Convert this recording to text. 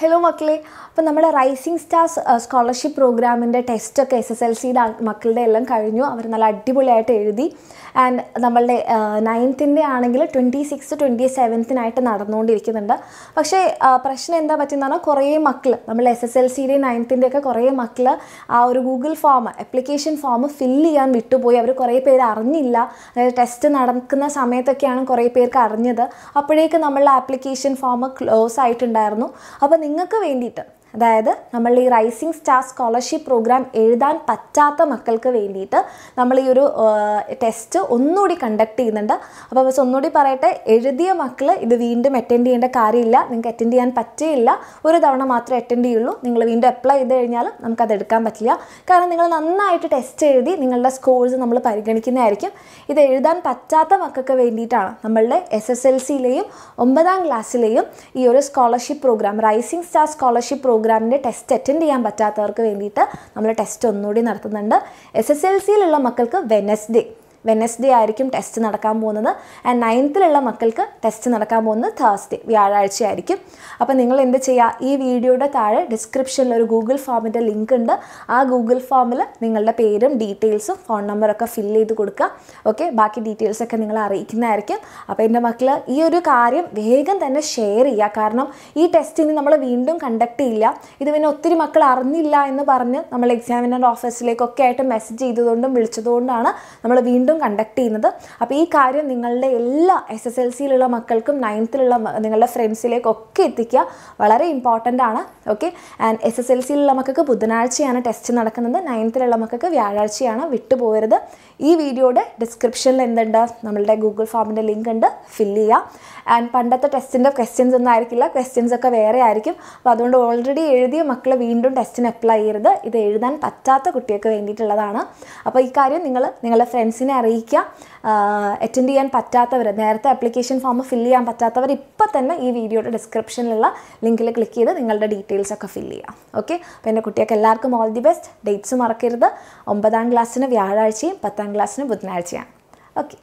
Hello മക്കളെ. അപ്പോൾ നമ്മുടെ റൈസിംഗ് സ്റ്റാർസ് സ്കോളർഷിപ്പ് പ്രോഗ്രാമിന്റെ ടെസ്റ്റൊക്കെ എസ് എസ് എൽ സിയുടെ മക്കളുടെ എല്ലാം കഴിഞ്ഞു. അവർ നല്ല അടിപൊളിയായിട്ട് എഴുതി. ആൻഡ് നമ്മളുടെ നയൻത്തിന്റെ ആണെങ്കിൽ ട്വന്റി സിക്സ് ട്വന്റി സെവൻത്തിനായിട്ട് നടന്നുകൊണ്ടിരിക്കുന്നുണ്ട്. പക്ഷേ പ്രശ്നം എന്താ പറ്റുന്ന പറഞ്ഞാൽ കുറേ മക്കൾ നമ്മൾ എസ് എസ് എൽ സിയുടെയും നയൻത്തിന്റെ ഒക്കെ കുറേ മക്കൾ ആ ഒരു Google form application form fill ചെയ്യാൻ വിട്ടുപോയി. അവർ കുറേ പേര് അറിഞ്ഞില്ല. അതായത് ടെസ്റ്റ് നടക്കുന്ന സമയത്തൊക്കെയാണ് കുറേ പേർക്ക് അറിഞ്ഞത്. അപ്പോഴേക്ക് നമ്മളുടെ ആപ്ലിക്കേഷൻ ഫോം ക്ലോസ് ആയിട്ടുണ്ടായിരുന്നു. അപ്പോൾ നിങ്ങൾക്ക് വേണ്ടിയിട്ട്. അതായത് നമ്മൾ ഈ റൈസിംഗ് സ്റ്റാർ സ്കോളർഷിപ്പ് പ്രോഗ്രാം എഴുതാൻ പറ്റാത്ത മക്കൾക്ക് വേണ്ടിയിട്ട് നമ്മൾ ഈ ഒരു ടെസ്റ്റ് ഒന്നുകൂടി കണ്ടക്ട് ചെയ്യുന്നുണ്ട്. അപ്പോൾ ബസ് ഒന്നുകൂടി പറയട്ടെ എഴുതിയ മക്കൾ ഇത് വീണ്ടും അറ്റൻഡ് ചെയ്യേണ്ട കാര്യമില്ല. നിങ്ങൾക്ക് അറ്റൻഡ് ചെയ്യാൻ പറ്റേയില്ല ഒരു തവണ മാത്രമേ അറ്റൻഡ് ചെയ്യുള്ളൂ. നിങ്ങൾ വീണ്ടും അപ്ലൈ ചെയ്ത് കഴിഞ്ഞാൽ നമുക്കത് എടുക്കാൻ പറ്റില്ല. കാരണം നിങ്ങൾ നന്നായിട്ട് ടെസ്റ്റ് എഴുതി നിങ്ങളുടെ സ്കോഴ്സ് നമ്മൾ പരിഗണിക്കുന്നതായിരിക്കും. ഇത് എഴുതാൻ പറ്റാത്ത മക്കൾക്ക് വേണ്ടിയിട്ടാണ് നമ്മളുടെ എസ് എസ് എൽ സിയിലെയും ഒമ്പതാം ക്ലാസ്സിലെയും ഈ ഒരു scholarship programme rising star scholarship പ്രോഗ്രാമിന്റെ ടെസ്റ്റ് അറ്റൻഡ് ചെയ്യാൻ പറ്റാത്തവർക്ക് വേണ്ടിയിട്ട് നമ്മൾ ടെസ്റ്റ് ഒന്നുകൂടി നടത്തുന്നുണ്ട്. എസ് എസ് എൽ സിയിലുള്ള മക്കൾക്ക് വെനസ്ഡേ വെനസ്ഡേ ആയിരിക്കും ടെസ്റ്റ് നടക്കാൻ പോകുന്നത്. ആൻഡ് നയൻത്തിലുള്ള മക്കൾക്ക് ടെസ്റ്റ് നടക്കാൻ പോകുന്നത് തേഴ്സ്ഡേ വ്യാഴാഴ്ച ആയിരിക്കും അപ്പോൾ നിങ്ങൾ എന്ത് ചെയ്യുക ഈ വീഡിയോയുടെ താഴെ ഡിസ്ക്രിപ്ഷനിൽ ഒരു ഗൂഗിൾ ഫോമിന്റെ ലിങ്ക് ഉണ്ട്. ആ ഗൂഗിൾ ഫോമിൽ നിങ്ങളുടെ പേരും ഡീറ്റെയിൽസും ഫോൺ നമ്പറൊക്കെ ഫില്ല് ചെയ്ത് കൊടുക്കുക. ഓക്കെ ബാക്കി ഡീറ്റെയിൽസ് ഒക്കെ നിങ്ങൾ അറിയിക്കുന്നതായിരിക്കും. അപ്പോൾ എന്റെ മക്കൾ ഈ ഒരു കാര്യം വേഗം തന്നെ ഷെയർ ചെയ്യുക. കാരണം ഈ ടെസ്റ്റിന് നമ്മൾ വീണ്ടും കണ്ടക്ട് ചെയ്യില്ല. ഇത് പിന്നെ ഒത്തിരി മക്കൾ അറിഞ്ഞില്ല എന്ന് പറഞ്ഞ് നമ്മൾ എക്സാമിനർ ഓഫീസിലേക്കൊക്കെ ആയിട്ട് മെസ്സേജ് ചെയ്തതുകൊണ്ടും വിളിച്ചതുകൊണ്ടാണ് നമ്മൾ വീണ്ടും കണ്ടക്ട് ചെയ്യുന്നത്. അപ്പോൾ ഈ കാര്യം നിങ്ങളുടെ എല്ലാ എസ് എസ് എൽ സിയിലുള്ള മക്കൾക്കും നയൻത്തിലുള്ള നിങ്ങളുടെ ഫ്രണ്ട്സിലേക്കൊക്കെ എത്തിക്കുക വളരെ ഇമ്പോർട്ടന്റ് ആണ്. Okay and S S L സിയിലുള്ള മക്കൾക്ക് ബുധനാഴ്ചയാണ് ടെസ്റ്റ് നടക്കുന്നത്. നയൻത്തിലുള്ള മക്കൾക്ക് വ്യാഴാഴ്ചയാണ് വിട്ടുപോകരുത്. ഈ വീഡിയോയുടെ ഡിസ്ക്രിപ്ഷനിൽ എന്തുണ്ട്? നമ്മളുടെ ഗൂഗിൾ ഫോമിന്റെ ലിങ്ക് ഉണ്ട്. ഫില്ല് ചെയ്യുക ആൻഡ് പണ്ടത്തെ ടെസ്റ്റിന്റെ ക്വസ്റ്റ്യൻസ് ഒന്നും ആയിരിക്കില്ല. ക്വസ്റ്റ്യൻസ് ഒക്കെ വേറെ ആയിരിക്കും. അപ്പോൾ അതുകൊണ്ട് ഓൾറെഡി എഴുതിയ മക്കൾ വീണ്ടും ടെസ്റ്റിന് അപ്ലൈ ചെയ്യരുത്. ഇത് എഴുതാൻ പറ്റാത്ത കുട്ടികൾക്ക് വേണ്ടിയിട്ടുള്ളതാണ്. അപ്പോൾ ഈ കാര്യം നിങ്ങൾ നിങ്ങളുടെ ഫ്രണ്ട്സിനെ അറിയിക്കുക. അറ്റൻഡ് ചെയ്യാൻ പറ്റാത്തവർ നേരത്തെ ആപ്ലിക്കേഷൻ ഫോം ഫില്ല് ചെയ്യാൻ പറ്റാത്തവർ ഇപ്പോൾ തന്നെ ഈ വീഡിയോയുടെ ഡിസ്ക്രിപ്ഷനിലുള്ള ലിങ്കിൽ ക്ലിക്ക് ചെയ്ത് നിങ്ങളുടെ ഡീറ്റെയിൽസ് ഒക്കെ ഫില്ല് ചെയ്യാം. ഓക്കെ അപ്പോൾ എന്റെ കുട്ടികൾക്ക് എല്ലാവർക്കും ഓൾ ദി ബെസ്റ്റ് ഡേറ്റ്സ് മറക്കരുത്. ഒമ്പതാം ക്ലാസ്സിന് വ്യാഴാഴ്ചയും പത്താം ക്ലാസ്സിന് ബുധനാഴ്ചയാണ്. ഓക്കെ